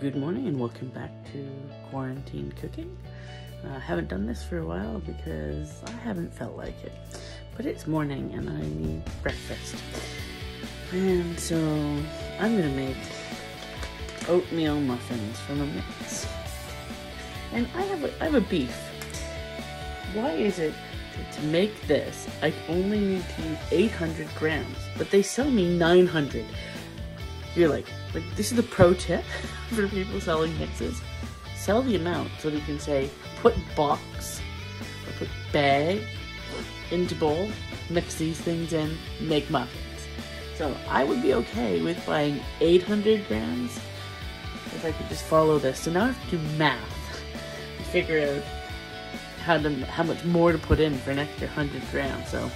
good morning and welcome back to quarantine cooking. I uh, haven't done this for a while because I haven't felt like it, but it's morning and I need breakfast. And so I'm gonna make oatmeal muffins from a mix. And I have a, I have a beef. Why is it to make this I only need to use 800 grams, but they sell me 900? You're like, like this is the pro tip for people selling mixes. Sell the amount so that you can say put box or put bag into bowl, mix these things in, make muffins. So I would be okay with buying 800 grams if I could just follow this. So now I have to do math figure out how to how much more to put in for an extra 100 grams. So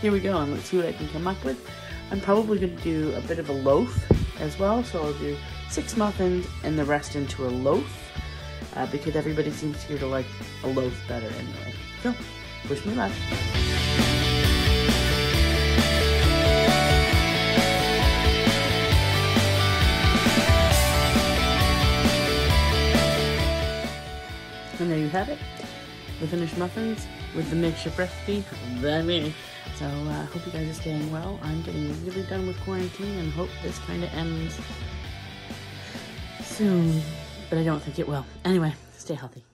here we go and let's see what I can come up with. I'm probably going to do a bit of a loaf as well. So I'll do six muffins and the rest into a loaf uh, because everybody seems here to like a loaf better anyway. So wish me luck. And there you have it. The finished muffins with the makeshift recipe by me. So I uh, hope you guys are staying well. I'm getting really done with quarantine and hope this kind of ends soon. But I don't think it will. Anyway, stay healthy.